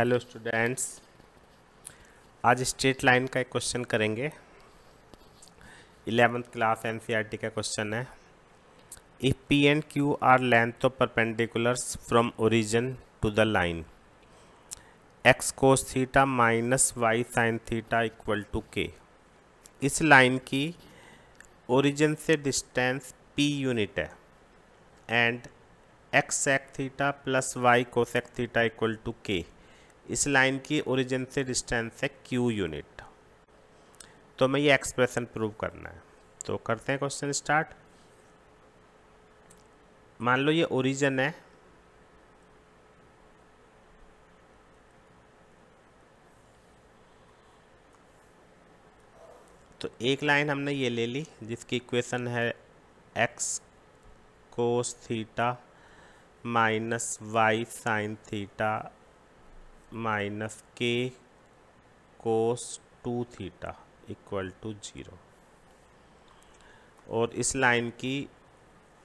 Hello students आज straight line का एक क्वेश्चन करेंगे। इलेवेंथ क्लास एनसीईआरटी का क्वेश्चन है। If p and q are length of perpendiculars from origin to the line x cos theta minus y sin theta equal to k इस line की origin से distance P unit है। And x sec theta plus y cosec theta equal to k इस line की origin से distance है Q unit तो मैं ये एक्सप्रेशन प्रूव करना है। तो करते हैं क्वेश्चन स्टार्ट मान लो ये ओरिजिन है। तो एक लाइन हमने ये ले ली, जिसकी इक्वेशन है x cos theta minus y sin theta minus k cos two theta equal to zero. और इस लाइन की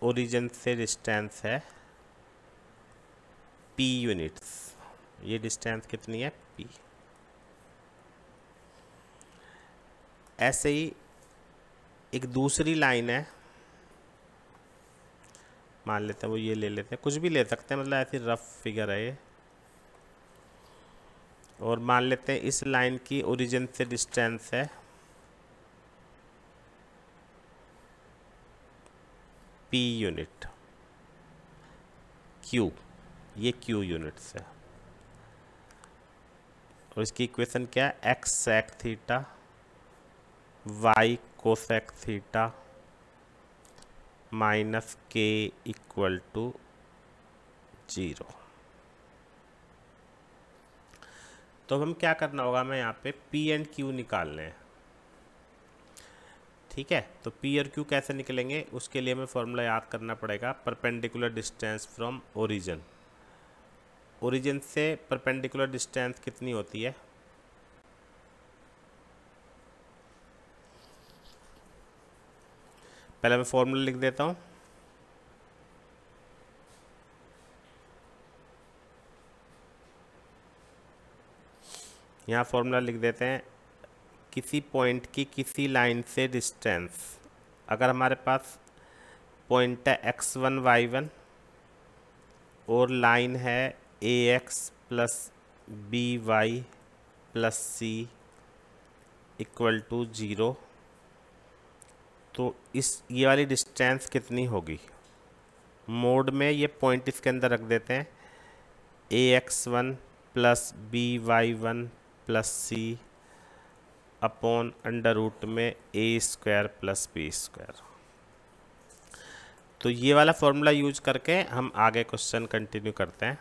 ओरिजिन से डिस्टेंस है पी यूनिट्स। ये डिस्टेंस कितनी है? पी। ऐसे ही एक दूसरी लाइन है, मान लेते हैं वो ये ले लेते हैं। कुछ भी ले सकते हैं मतलब ऐसी रफ फिगर है ये। और मान लेते हैं इस लाइन की ओरिजिन से डिस्टेंस है। पी यूनिट क्यू ये क्यू यूनिट से और इसकी इक्वेशन क्या है? X sec theta y cosec theta minus k equal to zero तो हम क्या करना होगा, हमें यहाँ पे पी एंड क्यू निकालने हैं। ठीक है? तो पी और क्यू कैसे निकलेंगे? उसके लिए हमें फॉर्मूला याद करना पड़ेगा perpendicular distance from origin origin से परपेंडिकुलर डिस्टेंस कितनी होती है? पहले मैं फॉर्मूला लिख देता हूँ। यहाँ फॉर्मूला लिख देते हैं, किसी पॉइंट की किसी लाइन से डिस्टेंस अगर हमारे पास पॉइंट है एक्स वन वाई वन और लाइन है a x plus b y plus c equal to zero तो इस, ये वाली डिस्टेंस कितनी होगी? मोड में ये पॉइंट इसके अंदर रख देते हैं a x one plus b y one plus c upon under root में a square plus b square तो ये वाला फॉर्मूला यूज़ करके हम आगे क्वेश्चन कंटिन्यू करते हैं.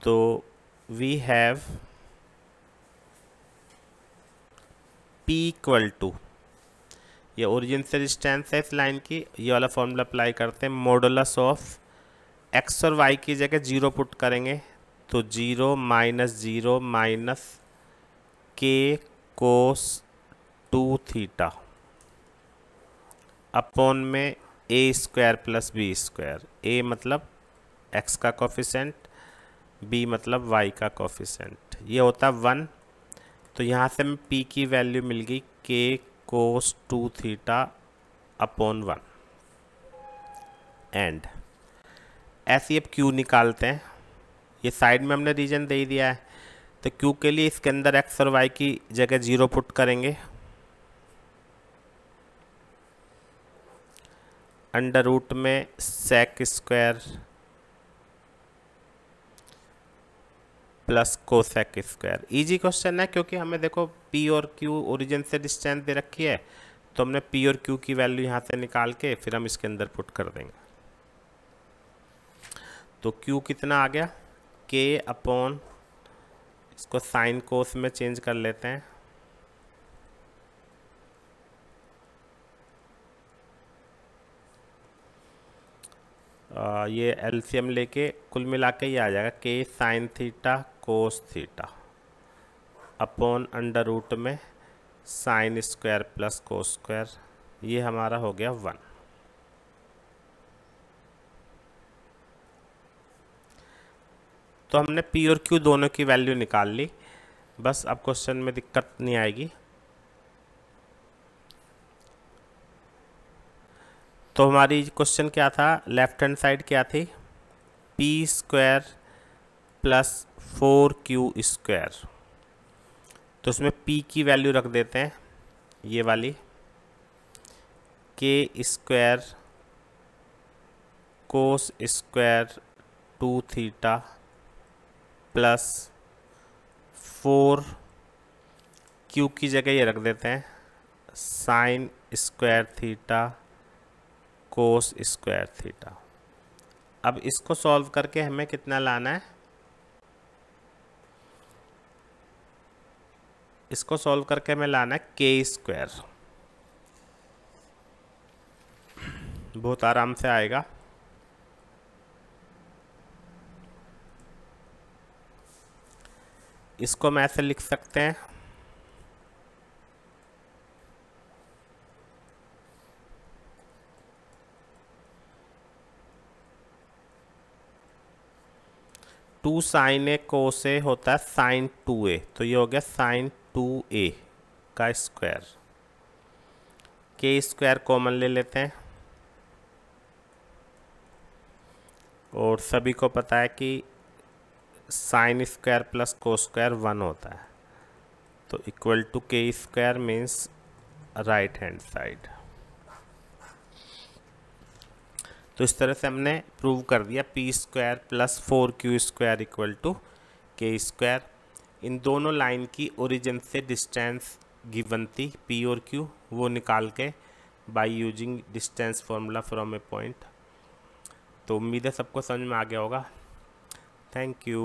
तो we have p equal to ये ओरिजिन से डिस्टेंस है इस लाइन की, ये वाला फॉर्मूला अप्लाई करते हैं मॉडुलस ऑफ़ एक्स और वाई की जगह ज़ीरो पुट करेंगे. तो zero minus zero minus k cos two theta upon में a square plus b square. A मतलब एक्स का कोफिशेंट, बी मतलब वाई का कोफिशेंट। ये होता वन। तो यहाँ से हमें पी की वैल्यू मिल गई k cos two theta upon one. And ऐसे अब क्यू निकालते हैं। ये साइड में हमने रीजन दे दिया है। तो क्यू के लिए इसके अंदर एक्स और वाई की जगह ज़ीरो पुट करेंगे। अंडर रूट में sec square plus cosec square easy question है क्योंकि हमें देखो पी और क्यू ओरिजिन से डिस्टेंस दे रखी है। तो हमने पी और क्यू की वैल्यू यहाँ से निकाल के फिर हम इसके अंदर पुट कर देंगे। तो क्यू कितना आ गया? के अपॉन इसको साइन कोस में चेंज कर लेते हैं। आ, ये एलसीएम लेके कुल मिला के ये आ जाएगा k sin theta cos theta upon under root में sin square plus cos square ये हमारा हो गया वन। तो हमने पी और क्यू दोनों की वैल्यू निकाल ली। बस अब क्वेश्चन में दिक्कत नहीं आएगी। तो हमारी क्वेश्चन क्या था? लेफ़्ट हैंड साइड क्या थी? P square plus four q square तो उसमें पी की वैल्यू रख देते हैं, ये वाली। K square cos square two theta plus four q की जगह ये रख देते हैं। Sin square theta cos square theta. अब इसको सॉल्व करके हमें कितना लाना है? इसको सॉल्व करके हमें लाना है के स्क्वायर। बहुत आराम से आएगा। इसको हम ऐसे लिख सकते हैं। टू साइन ए को से होता है साइन टू ए तो ये हो गया साइन टू ए का स्क्वायर। के स्क्वायर कॉमन ले लेते हैं। और सभी को पता है कि sin square plus cos square one होता है। तो equal to k square means right hand side तो इस तरह से हमने प्रूव कर दिया p square plus four q square equal to k square इन दोनों लाइन की ओरिजिन से डिस्टेंस गिवन थी पी और क्यू वो निकाल के by using distance formula from a point तो उम्मीद है सबको समझ में आ गया होगा। Thank you